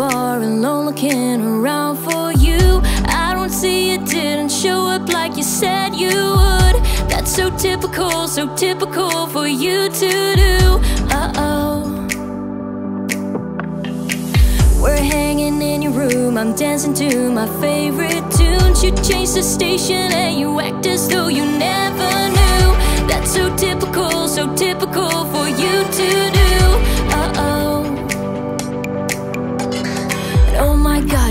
bar alone looking around for you. I don't see you didn't show up like you said you would. That's so typical, so typical for you to do. Uh oh. We're hanging in your room, I'm dancing to my favorite tunes. You changed the station and you act as though you never knew. That's so typical, so typical for you to do.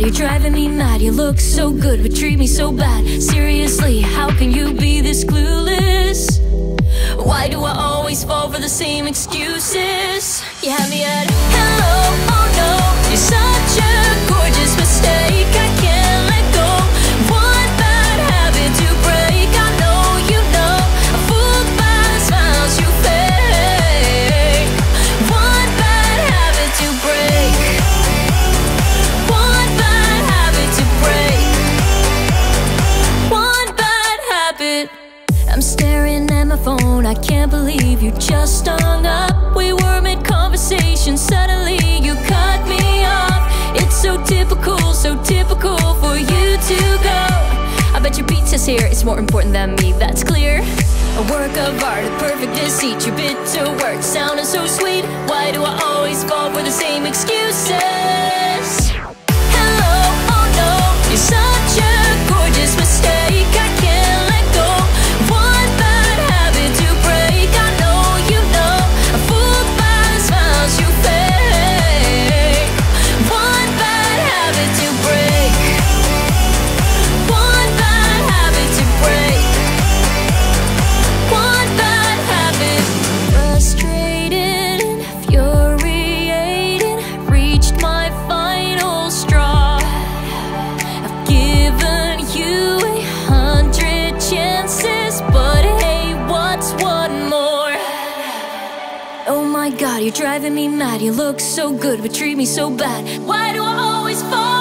You're driving me mad. You look so good, but treat me so bad. Seriously, how can you be this clueless? Why do I always fall for the same excuses? You have me at I'm staring at my phone. I can't believe you just hung up. We were mid conversation. Suddenly you cut me off. It's so typical, so typical for you to go. I bet your pizza's here is more important than me, that's clear. A work of art, a perfect deceit. Your bitter words sounding so sweet. Why do I always fall for the same excuses? body, you're driving me mad. You look so good, but treat me so bad. Why do I always fall?